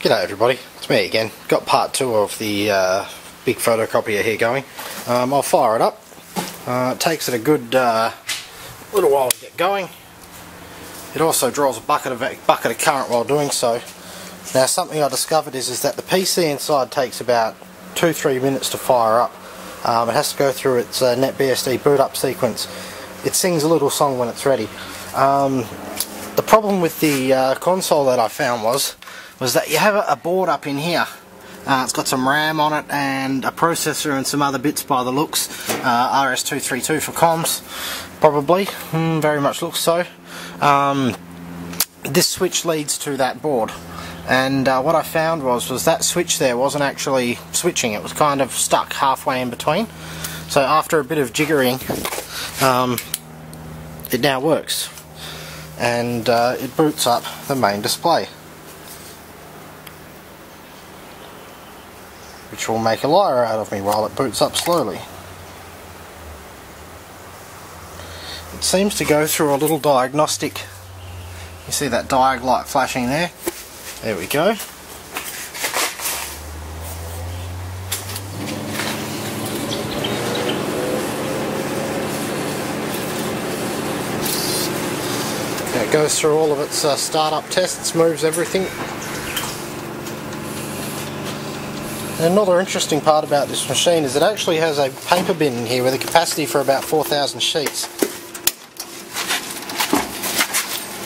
G'day everybody, it's me again. Got part two of the uh, big photocopier here going. Um, I'll fire it up. Uh, it takes it a good uh, little while to get going. It also draws a bucket of bucket of current while doing so. Now something I discovered is, is that the PC inside takes about 2-3 minutes to fire up. Um, it has to go through its uh, NetBSD boot up sequence. It sings a little song when it's ready. Um, the problem with the uh, console that I found was was that you have a board up in here. Uh, it's got some RAM on it and a processor and some other bits by the looks. Uh, RS-232 for comms, probably. Mm, very much looks so. Um, this switch leads to that board. And uh, what I found was was that switch there wasn't actually switching. It was kind of stuck halfway in between. So after a bit of jiggering, um, it now works and uh, it boots up the main display which will make a liar out of me while it boots up slowly. It seems to go through a little diagnostic. You see that diag light flashing there? There we go. It goes through all of its uh, startup tests, moves everything. Another interesting part about this machine is it actually has a paper bin in here with a capacity for about 4,000 sheets.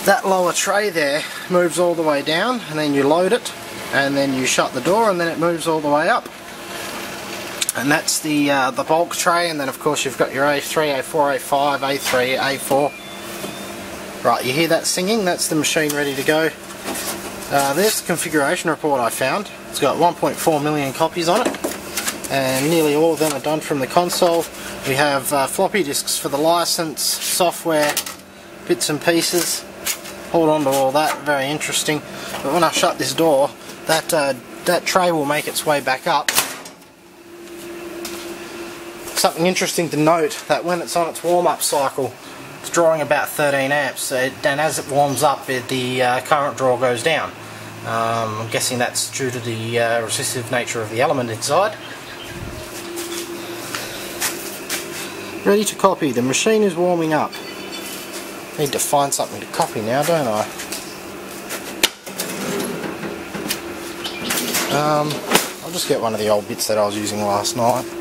That lower tray there moves all the way down and then you load it and then you shut the door and then it moves all the way up. And that's the uh, the bulk tray and then of course you've got your A3, A4, A5, A3, A4 Right, you hear that singing? That's the machine ready to go. Uh, the configuration report I found. It's got 1.4 million copies on it, and nearly all of them are done from the console. We have uh, floppy disks for the license, software, bits and pieces. Hold on to all that, very interesting. But when I shut this door, that, uh, that tray will make its way back up. Something interesting to note, that when it's on its warm-up cycle, drawing about 13 amps and as it warms up the uh, current draw goes down. Um, I'm guessing that's due to the uh, resistive nature of the element inside. Ready to copy. The machine is warming up. Need to find something to copy now, don't I? Um, I'll just get one of the old bits that I was using last night.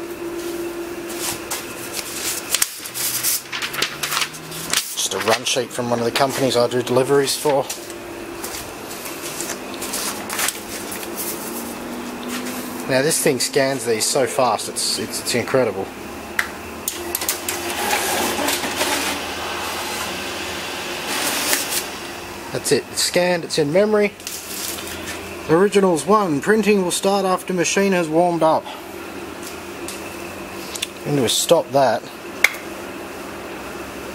Just a run sheet from one of the companies I do deliveries for. Now this thing scans these so fast, it's, it's, it's incredible. That's it, it's scanned, it's in memory. Originals 1, printing will start after machine has warmed up. I'm going to stop that.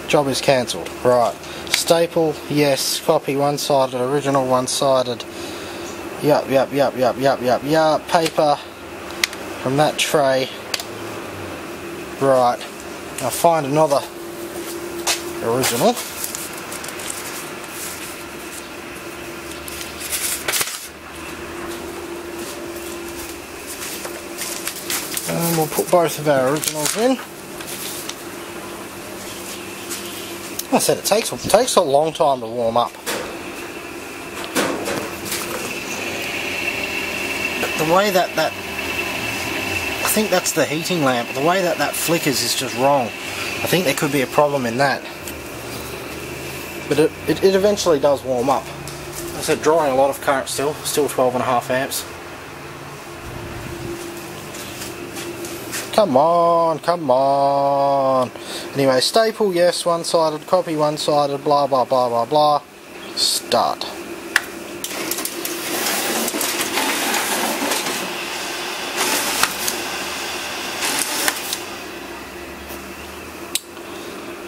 Job is cancelled. Right. Staple, yes. Copy one-sided, original one-sided. Yup, yup, yup, yup, yup, yup, yup. Paper from that tray. Right. I'll find another original. And we'll put both of our originals in. I said it takes it takes a long time to warm up. the way that that I think that's the heating lamp. The way that that flickers is just wrong. I think there could be a problem in that. But it, it, it eventually does warm up. I said drawing a lot of current still, still 12 and a half amps. Come on, come on. Anyway, staple, yes, one-sided, copy, one-sided, blah, blah, blah, blah, blah. Start.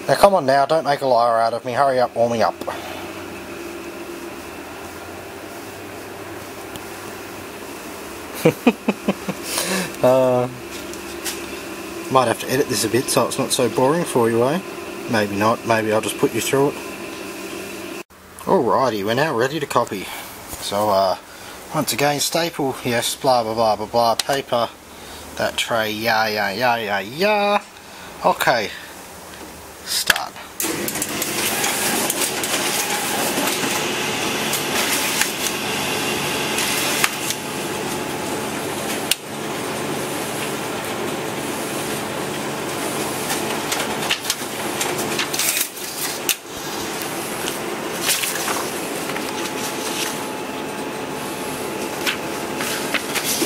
Now come on now, don't make a liar out of me. Hurry up, warm me up. uh... Might have to edit this a bit so it's not so boring for you, eh? Maybe not, maybe I'll just put you through it. Alrighty, we're now ready to copy. So, uh, Once again, staple, yes, blah blah blah blah blah, paper, that tray, yeah, yeah, yeah, yeah, yeah. Okay, start.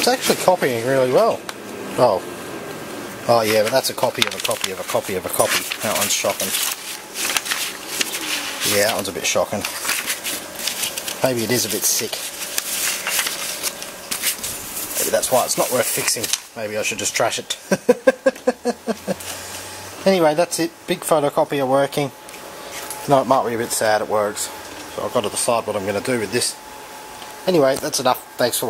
It's actually copying really well. Oh. Oh yeah, but that's a copy of a copy of a copy of a copy. That one's shocking. Yeah, that one's a bit shocking. Maybe it is a bit sick. Maybe that's why it's not worth fixing. Maybe I should just trash it. anyway, that's it. Big photocopier working. No, it might be a bit sad it works. So I've got to decide what I'm going to do with this. Anyway, that's enough. Thanks for